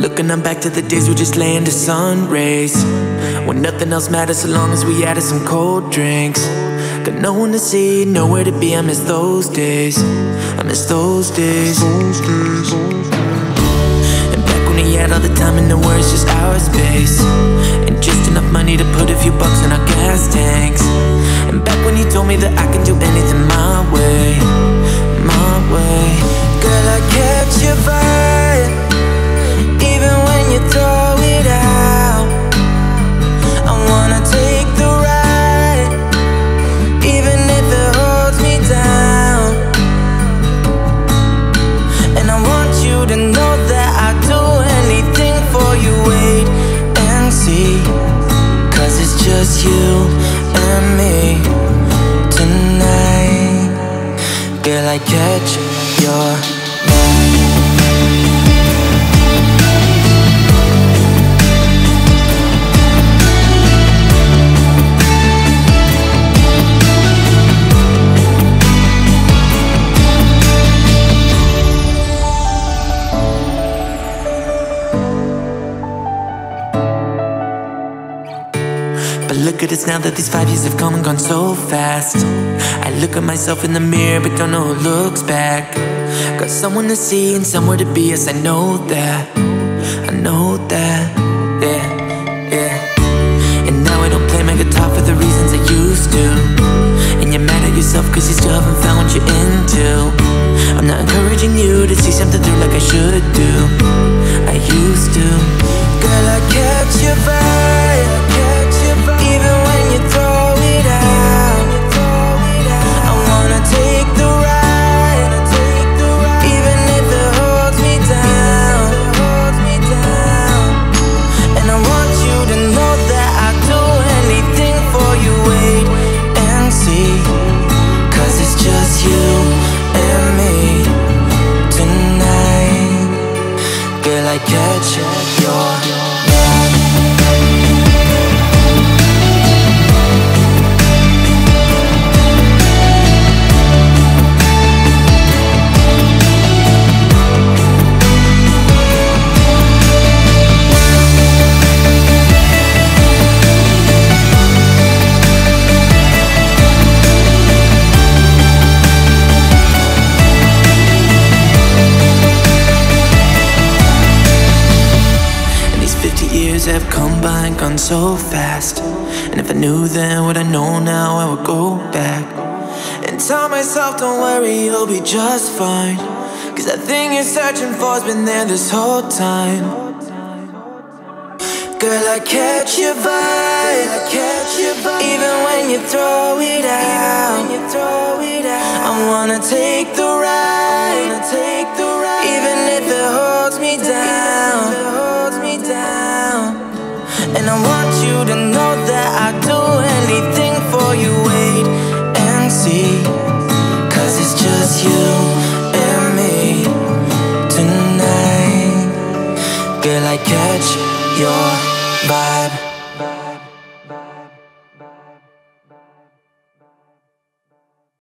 looking, I'm back to the days we just lay in the sun rays. When nothing else matters so long as we added some cold drinks. Got no one to see, nowhere to be, I miss those days. I miss those days. And back when we had all the time and the words just our space. And just enough money to put a few bucks in our gas tanks. And back when you told me that I can do anything my way, my way. Girl, I catch your vibe, just you and me tonight. Girl, I catch your look at us now that these five years have come and gone so fast. I look at myself in the mirror, but don't know who looks back. Got someone to see and somewhere to be, yes, I know that. I know that, yeah, yeah. And now I don't play my guitar for the reasons I used to. And you're mad at yourself cause you still haven't I catch your 50 years have come by and gone so fast. And if I knew then what I know now, I would go back and tell myself, don't worry, you'll be just fine. Cause that thing you're searching for's been there this whole time. Girl, I catch your vibe. I catch. Even when you throw it out. you throw it out. I wanna take the And I want you to know that I do anything for you Wait and see. Cause it's just you and me Tonight. Girl, I catch your vibe.